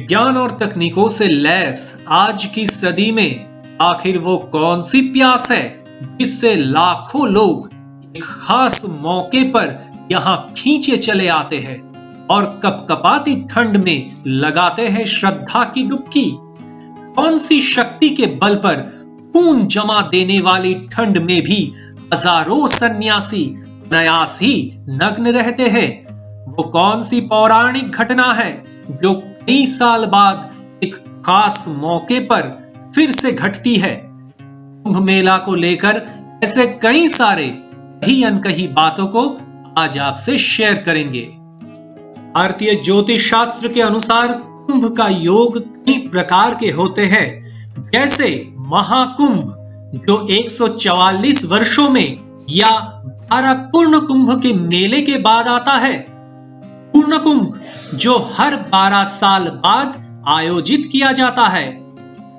ज्ञान और तकनीकों से लैस आज की सदी में आखिर वो कौन सी प्यास है जिससे लाखों लोग एक खास मौके पर यहाँ खींचे चले आते हैं और कपकपाती ठंड में लगाते हैं श्रद्धा की डुबकी? कौन सी शक्ति के बल पर खून जमा देने वाली ठंड में भी हज़ारों सन्यासी प्रयास ही नग्न रहते हैं? वो कौन सी पौराणिक घटना है जो कई साल बाद एक खास मौके पर फिर से घटती है। कुंभ मेला को लेकर ऐसे कई सारे कही अनकही बातों को आज आपसे शेयर करेंगे। भारतीय ज्योतिष शास्त्र के अनुसार कुंभ का योग कई प्रकार के होते हैं। जैसे महाकुंभ, जो 144 वर्षों में या बारह पूर्ण कुंभ के मेले के बाद आता है। पूर्ण कुंभ जो हर 12 साल बाद आयोजित किया जाता है।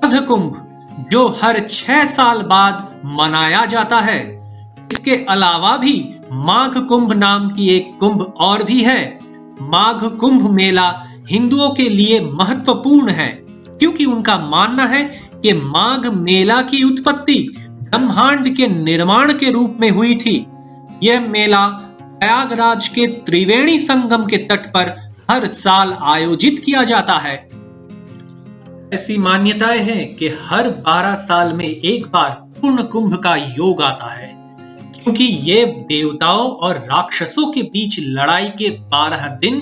मध कुंभ जो हर छह साल बाद मनाया जाता है। इसके अलावा भी माघ कुंभ नाम की एक कुंभ और भी है। माघ कुंभ मेला हिंदुओं के लिए महत्वपूर्ण है, क्योंकि उनका मानना है कि माघ मेला की उत्पत्ति ब्रह्मांड के निर्माण के रूप में हुई थी। यह मेला प्रयागराज के त्रिवेणी संगम के तट पर हर साल आयोजित किया जाता है। ऐसी मान्यताएँ हैं कि हर 12 साल में एक बार पूर्ण कुंभ का योग आता है, क्योंकि ये देवताओं और राक्षसों के बीच लड़ाई के 12 दिन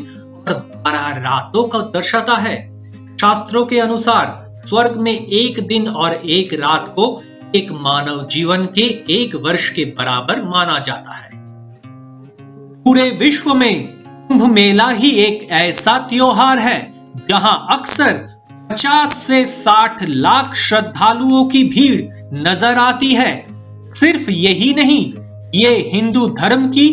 और 12 रातों का दर्शाता है। शास्त्रों के अनुसार स्वर्ग में एक दिन और एक रात को एक मानव जीवन के एक वर्ष के बराबर माना जाता है। पूरे विश्व में कुंभ मेला ही एक ऐसा त्योहार है, जहाँ अक्सर 50 से 60 लाख श्रद्धालुओं की भीड़ नज़र आती है। सिर्फ़ यही नहीं, ये हिंदू धर्म की,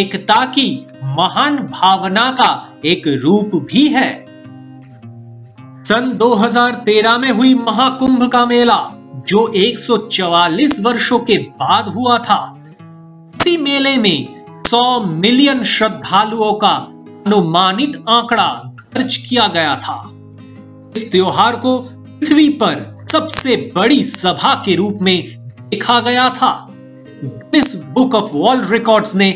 एकता की महान भावना का एक रूप भी है। सन 2013 में हुई महाकुंभ का मेला, जो 144 वर्षों के बाद हुआ था। इसी मेले में 100 मिलियन श्रद्धालुओं का अनुमानित आंकड़ा दर्ज किया गया था। इस त्योहार को पृथ्वी पर सबसे बड़ी सभा के रूप में देखा गया था। इस बुक ऑफ़ वर्ल्ड रिकॉर्ड्स ने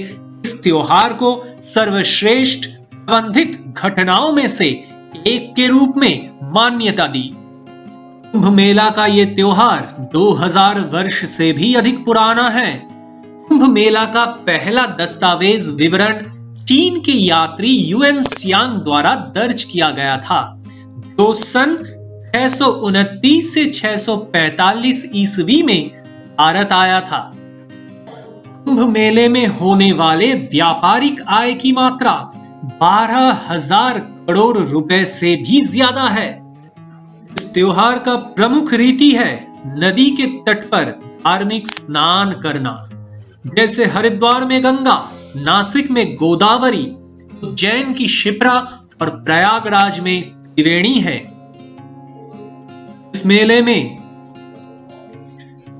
इस त्योहार को सर्वश्रेष्ठ प्रबंधित घटनाओं में से एक के रूप में मान्यता दी। कुंभ मेला का ये त्योहार 2000 वर्ष से भी अधिक पुराना है। कुंभ मेला का पहला दस्तावेज़ विवरण चीन के यात्री यूएन सियांग द्वारा दर्ज किया गया था। जो सन छह से 645 ईस्वी में भारत आया था। कुंभ मेले में होने वाले व्यापारिक आय की मात्रा बारह हज़ार करोड़ रुपए से भी ज़्यादा है। इस त्योहार का प्रमुख रीति है नदी के तट पर धार्मिक स्नान करना। जैसे हरिद्वार में गंगा, नासिक में गोदावरी उज्जैन की शिप्रा और प्रयागराज में त्रिवेणी है। इस मेले में,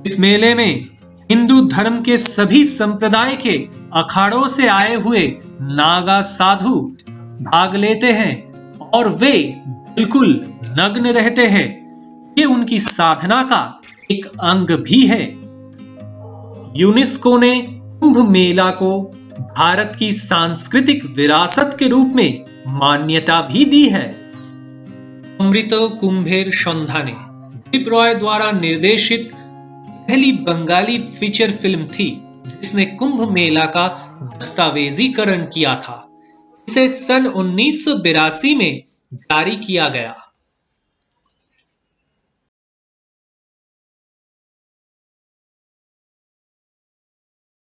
इस मेले में हिंदू धर्म के सभी संप्रदाय के अखाड़ों से आए हुए नागा साधु भाग लेते हैं और वे बिल्कुल नग्न रहते हैं। ये उनकी साधना का एक अंग भी है। यूनेस्को ने कुंभ मेला को भारत की सांस्कृतिक विरासत के रूप में मान्यता भी दी है। अमृत कुंभेर संधाने दीप रॉय द्वारा निर्देशित पहली बंगाली फीचर फ़िल्म थी, जिसने कुंभ मेला का दस्तावेजीकरण किया था। इसे सन उन्नीस में जारी किया गया।